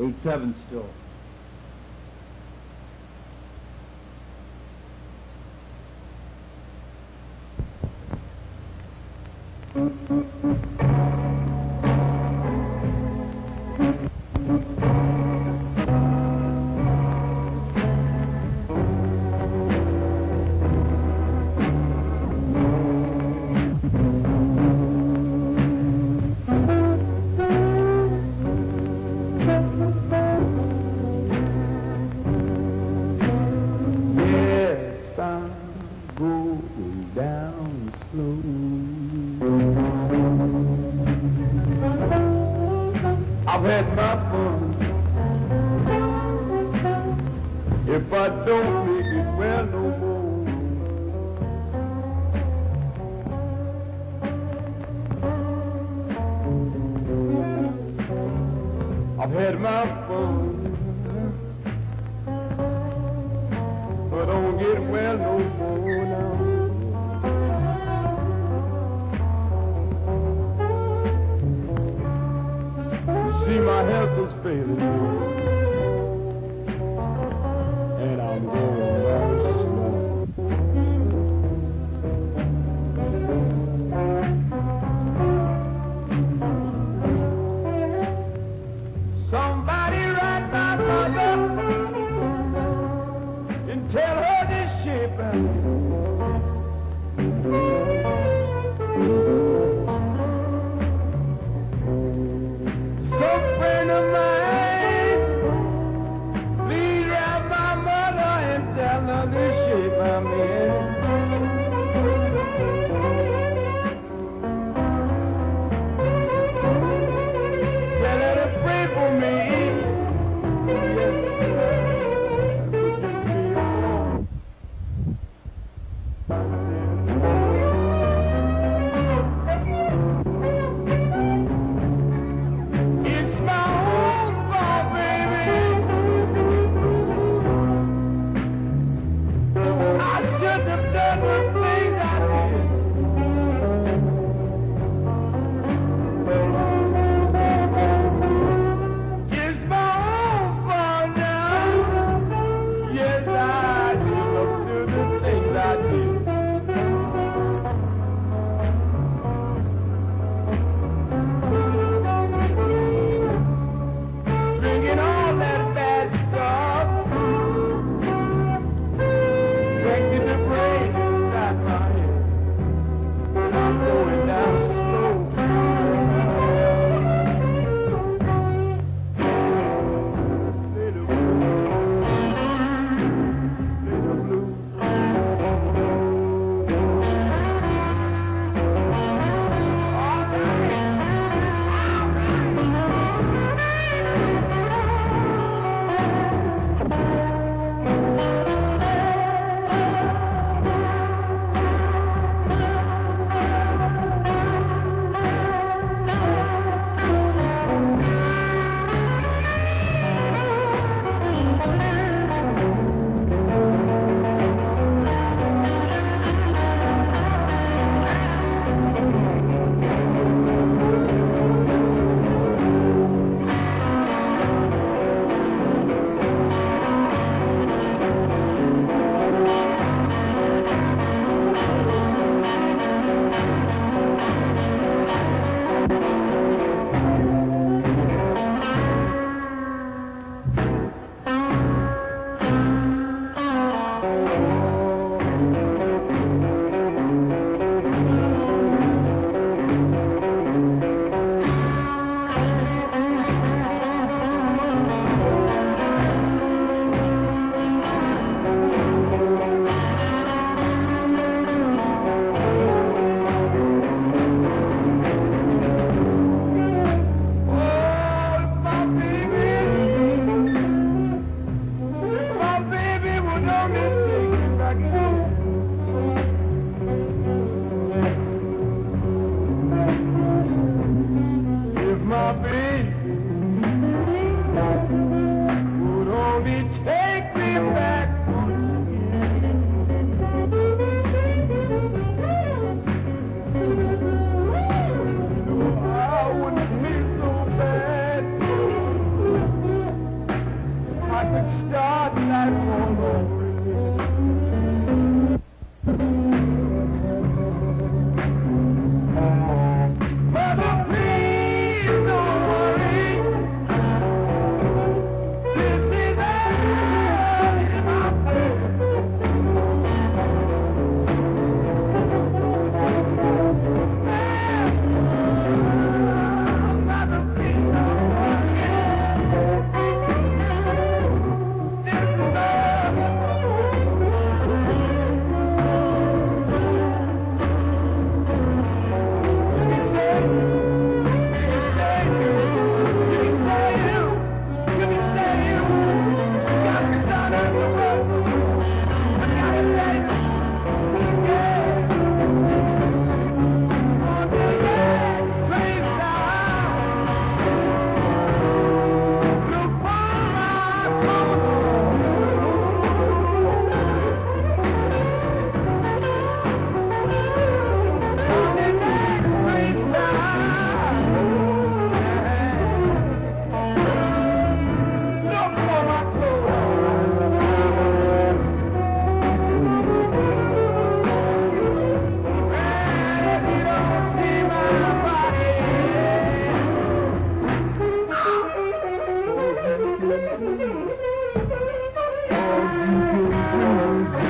Eight seven still. Down slow. I've had my fun. If I don't make it well no more. I've had my fun. But don't get well no more now. My health Thank you. Bye. all you.